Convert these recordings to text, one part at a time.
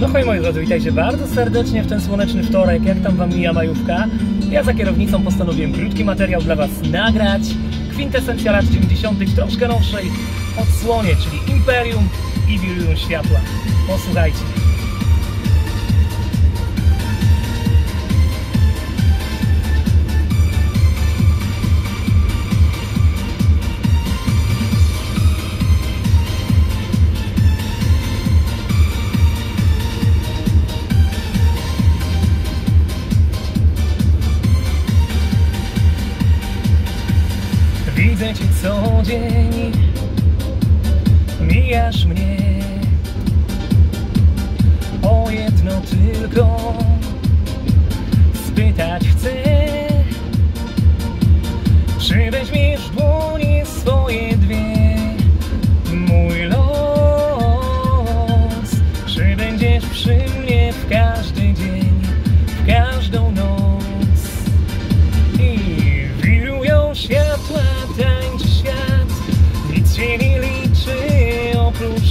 No hej moi drodzy, witajcie bardzo serdecznie w ten słoneczny wtorek. Jak tam wam mija majówka? Ja za kierownicą postanowiłem krótki materiał dla was nagrać. Kwintesencja lat 90. w troszkę nowszej odsłonie, czyli Imperium i Wirują Światła. Posłuchajcie. Widzę cię co dzień, mijasz mnie. O jedno tylko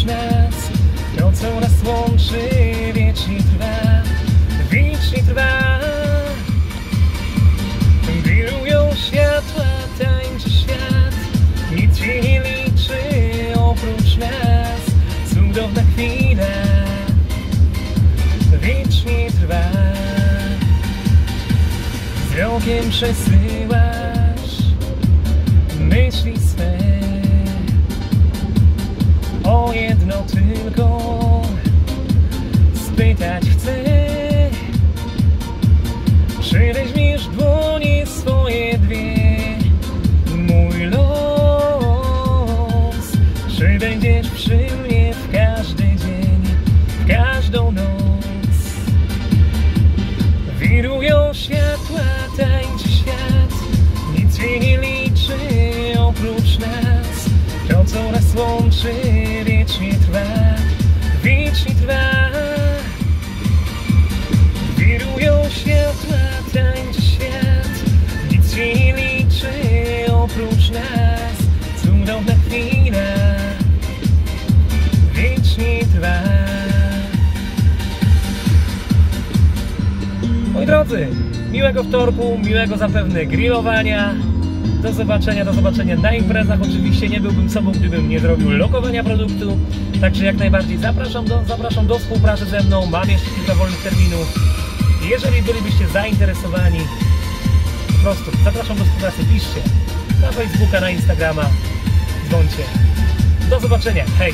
nas co nas łączy wiecznie trwa Wiecznie trwa Wirują światła, tańczy świat. Nic się nie liczy oprócz nas. Cudowna chwila. Wiecznie trwa Wzrokiem przesyłasz myśli swe spytać chcę. Czy weźmiesz dłonie swoje dwie. Mój los Czy będziesz przy mnie w każdy dzień W każdą noc. Wirują światła, tańczy świat. Nic się nie liczy oprócz nas. To co nas łączy drodzy, miłego wtorku, miłego zapewne grillowania. Do zobaczenia, do zobaczenia na imprezach. Oczywiście nie byłbym sobą, gdybym nie zrobił lokowania produktu. Także jak najbardziej zapraszam do, zapraszam do współpracy ze mną. Mam jeszcze kilka wolnych terminów. Jeżeli bylibyście zainteresowani, po prostu zapraszam do współpracy. Piszcie na Facebooka, na Instagrama. Dzwoncie. Do zobaczenia. Hej!